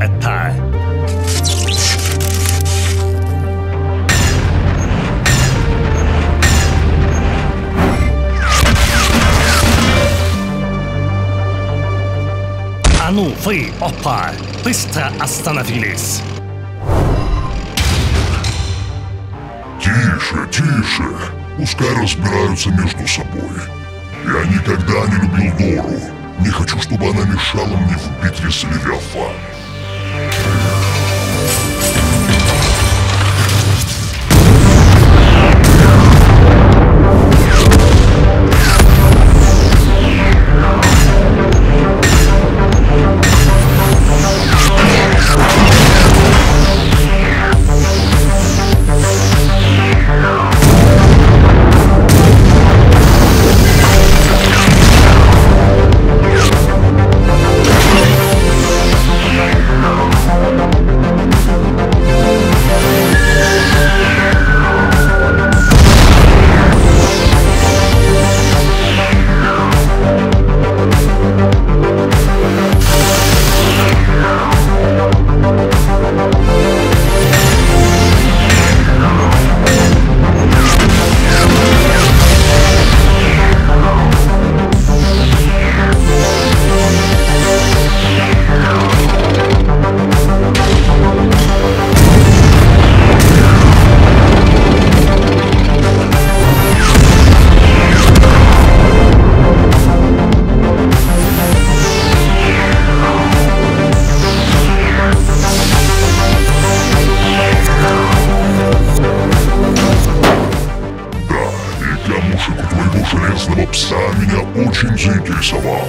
это? А ну, вы, опа, быстро остановились. Тише, тише. Пускай разбираются между собой. Я никогда не любил Дору. Не хочу, чтобы она мешала мне в битве с Левиафаном. Железного пса меня очень заинтересовал.